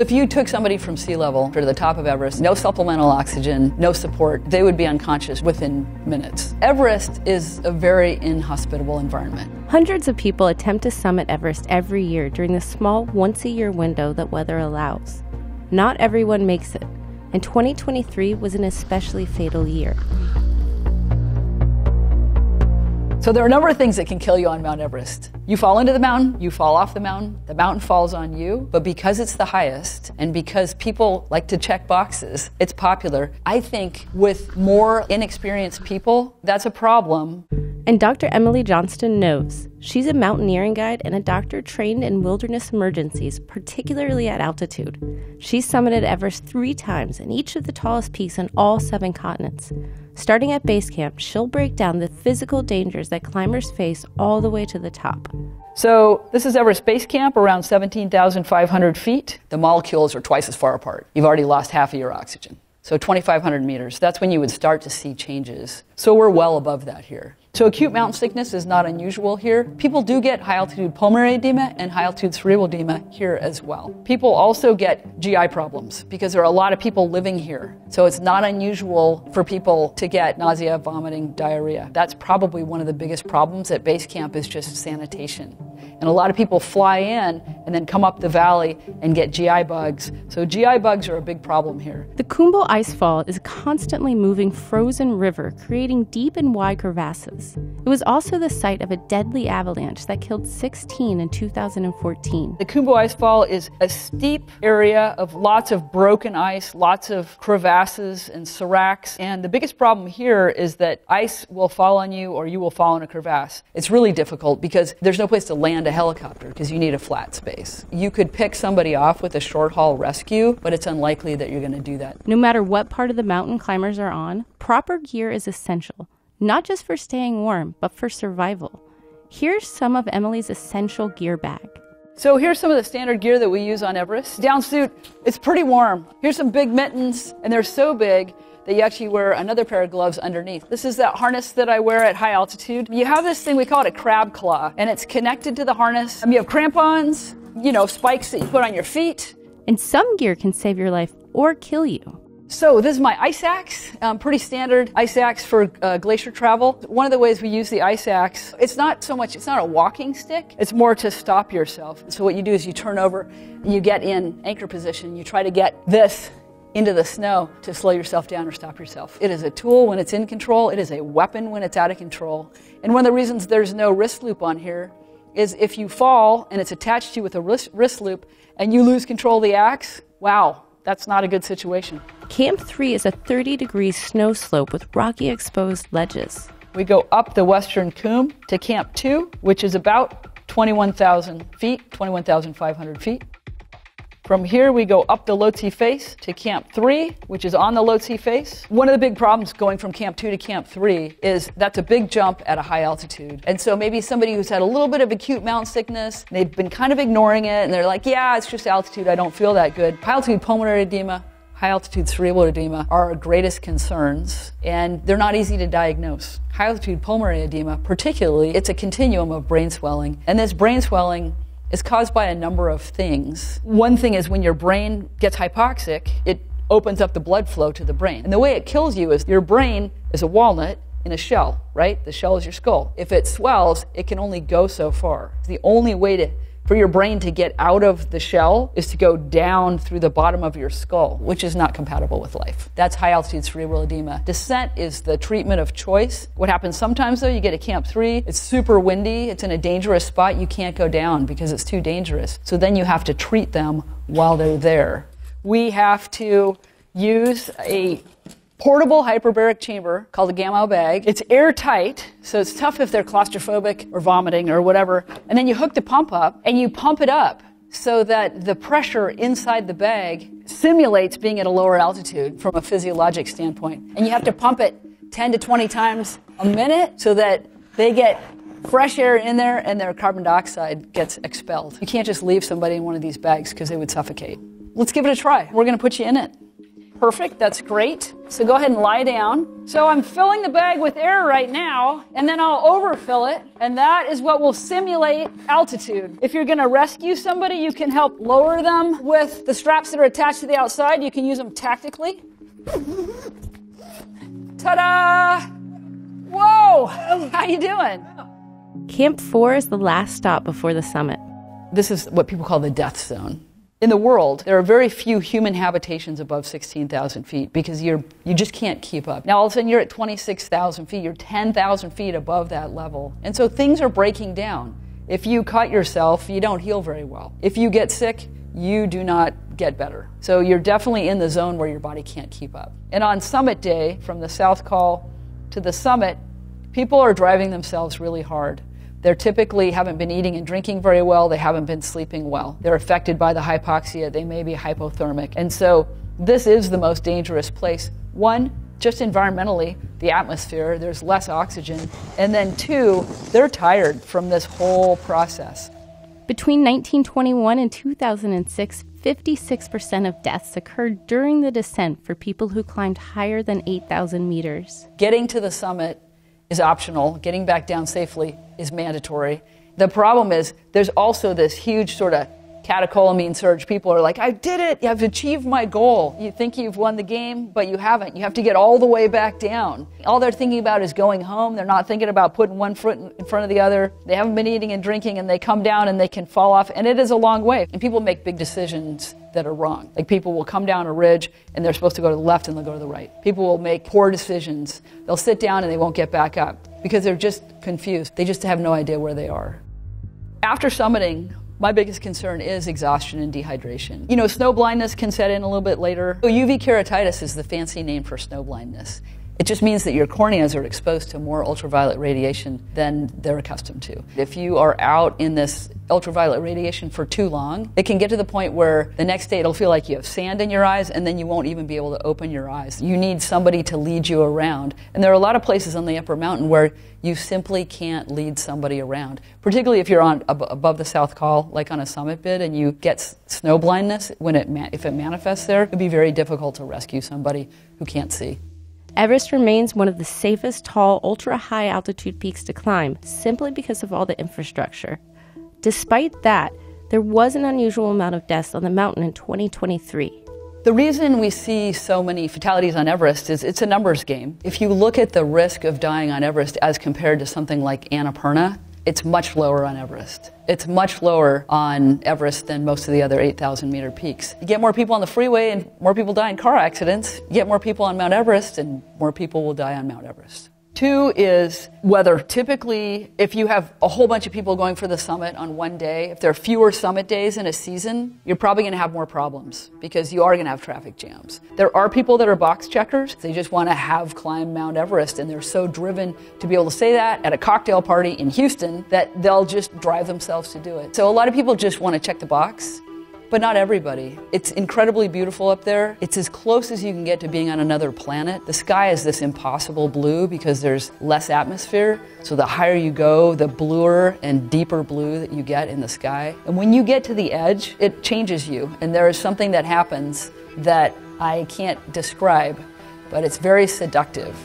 If you took somebody from sea level to the top of Everest, no supplemental oxygen, no support, they would be unconscious within minutes. Everest is a very inhospitable environment. Hundreds of people attempt to summit Everest every year during the small once a year window that weather allows. Not everyone makes it, and 2023 was an especially fatal year. So there are a number of things that can kill you on Mount Everest. You fall into the mountain, you fall off the mountain, the mountain falls on you, but because it's the highest and because people like to check boxes, it's popular. I think with more inexperienced people, that's a problem. And Dr. Emily Johnston knows. She's a mountaineering guide and a doctor trained in wilderness emergencies, particularly at altitude. She's summited Everest three times and each of the tallest peaks on all seven continents. Starting at base camp, she'll break down the physical dangers that climbers face all the way to the top. So, this is Everest Base Camp, around 17,500 feet. The molecules are twice as far apart. You've already lost half of your oxygen. So, 2,500 meters, that's when you would start to see changes. So, we're well above that here. So acute mountain sickness is not unusual here. People do get high altitude pulmonary edema and high altitude cerebral edema here as well. People also get GI problems because there are a lot of people living here. So it's not unusual for people to get nausea, vomiting, diarrhea. That's probably one of the biggest problems at base camp is just sanitation. And a lot of people fly in and then come up the valley and get GI bugs. So GI bugs are a big problem here. The Khumbu Icefall is a constantly moving frozen river creating deep and wide crevasses. It was also the site of a deadly avalanche that killed 16 in 2014. The Khumbu Icefall is a steep area of lots of broken ice, lots of crevasses and seracs. And the biggest problem here is that ice will fall on you or you will fall in a crevasse. It's really difficult because there's no place to land a helicopter because you need a flat space. You could pick somebody off with a short haul rescue, but it's unlikely that you're going to do that. No matter what part of the mountain climbers are on, proper gear is essential, not just for staying warm, but for survival. Here's some of Emily's essential gear bag. So here's some of the standard gear that we use on Everest. Down suit, it's pretty warm. Here's some big mittens, and they're so big that you actually wear another pair of gloves underneath. This is that harness that I wear at high altitude. You have this thing, we call it a crab claw, and it's connected to the harness. And you have crampons, you know, spikes that you put on your feet. And some gear can save your life or kill you. So this is my ice axe, um, pretty standard ice axe for uh, glacier travel. One of the ways we use the ice axe, it's not so much, it's not a walking stick, it's more to stop yourself. So what you do is you turn over and you get in anchor position. You try to get this into the snow to slow yourself down or stop yourself. It is a tool when it's in control, it is a weapon when it's out of control. And one of the reasons there's no wrist loop on here is if you fall and it's attached to you with a wrist, wrist loop and you lose control of the axe, wow, that's not a good situation. Camp 3 is a 30 degree snow slope with rocky exposed ledges. We go up the western Cwm to Camp 2, which is about 21,000 feet, 21,500 feet. From here, we go up the Lhotse face to Camp 3, which is on the Lhotse face. One of the big problems going from Camp 2 to Camp 3 is that's a big jump at a high altitude. And so maybe somebody who's had a little bit of acute mountain sickness, they've been kind of ignoring it, and they're like, yeah, it's just altitude, I don't feel that good. High altitude pulmonary edema, high altitude cerebral edema are our greatest concerns, and they're not easy to diagnose. High altitude pulmonary edema, particularly, it's a continuum of brain swelling. And this brain swelling is caused by a number of things. One thing is when your brain gets hypoxic, it opens up the blood flow to the brain. And the way it kills you is your brain is a walnut in a shell, right? The shell is your skull. If it swells, it can only go so far. The only way to for your brain to get out of the shell is to go down through the bottom of your skull, which is not compatible with life. That's high altitude cerebral edema. Descent is the treatment of choice. What happens sometimes though, you get a Camp 3, it's super windy, it's in a dangerous spot, you can't go down because it's too dangerous. So then you have to treat them while they're there. We have to use a portable hyperbaric chamber called a Gamow bag. It's airtight, so it's tough if they're claustrophobic or vomiting or whatever. And then you hook the pump up and you pump it up so that the pressure inside the bag simulates being at a lower altitude from a physiologic standpoint. And you have to pump it 10 to 20 times a minute so that they get fresh air in there and their carbon dioxide gets expelled. You can't just leave somebody in one of these bags because they would suffocate. Let's give it a try. We're going to put you in it. Perfect, that's great. So go ahead and lie down. So I'm filling the bag with air right now, and then I'll overfill it, and that is what will simulate altitude. If you're gonna rescue somebody, you can help lower them with the straps that are attached to the outside. You can use them tactically. Ta-da! Whoa! How you doing? Camp 4 is the last stop before the summit. This is what people call the death zone. In the world, there are very few human habitations above 16,000 feet because you're, you just can't keep up. Now, all of a sudden, you're at 26,000 feet, you're 10,000 feet above that level. And so things are breaking down. If you cut yourself, you don't heal very well. If you get sick, you do not get better. So you're definitely in the zone where your body can't keep up. And on summit day, from the South Col to the summit, people are driving themselves really hard. They typically haven't been eating and drinking very well. They haven't been sleeping well. They're affected by the hypoxia. They may be hypothermic. And so this is the most dangerous place. One, just environmentally, the atmosphere, there's less oxygen. And then two, they're tired from this whole process. Between 1921 and 2006, 56% of deaths occurred during the descent for people who climbed higher than 8,000 meters. Getting to the summit is optional, getting back down safely is mandatory. The problem is there's also this huge sort of catecholamine surge. People are like, I did it. I've achieved my goal. You think you've won the game, but you haven't. You have to get all the way back down. All they're thinking about is going home. They're not thinking about putting one foot in front of the other. They haven't been eating and drinking, and they come down and they can fall off. And it is a long way. And people make big decisions that are wrong. Like people will come down a ridge and they're supposed to go to the left and they'll go to the right. People will make poor decisions. They'll sit down and they won't get back up because they're just confused. They just have no idea where they are. After summiting, my biggest concern is exhaustion and dehydration. You know, snow blindness can set in a little bit later. UV keratitis is the fancy name for snow blindness. It just means that your corneas are exposed to more ultraviolet radiation than they're accustomed to. If you are out in this ultraviolet radiation for too long, it can get to the point where the next day it'll feel like you have sand in your eyes and then you won't even be able to open your eyes. You need somebody to lead you around. And there are a lot of places on the upper mountain where you simply can't lead somebody around, particularly if you're on ab- above the South Col, like on a summit bid, and you get s- snow blindness when it ma- if it manifests there, it'd be very difficult to rescue somebody who can't see. Everest remains one of the safest tall, ultra high altitude peaks to climb simply because of all the infrastructure. Despite that, there was an unusual amount of deaths on the mountain in 2023. The reason we see so many fatalities on Everest is it's a numbers game. If you look at the risk of dying on Everest as compared to something like Annapurna, it's much lower on Everest. It's much lower on Everest than most of the other 8,000 meter peaks. You get more people on the freeway and more people die in car accidents. You get more people on Mount Everest and more people will die on Mount Everest. Two is weather Typically, if you have a whole bunch of people going for the summit on one day, if there are fewer summit days in a season, you're probably going to have more problems because you are going to have traffic jams. There are people that are box checkers. They just want to have climbed Mount Everest and they're so driven to be able to say that at a cocktail party in Houston that they'll just drive themselves to do it. So a lot of people just want to check the box but not everybody. It's incredibly beautiful up there. It's as close as you can get to being on another planet. The sky is this impossible blue because there's less atmosphere. So the higher you go, the bluer and deeper blue that you get in the sky. And when you get to the edge, it changes you. And there is something that happens that I can't describe, but it's very seductive.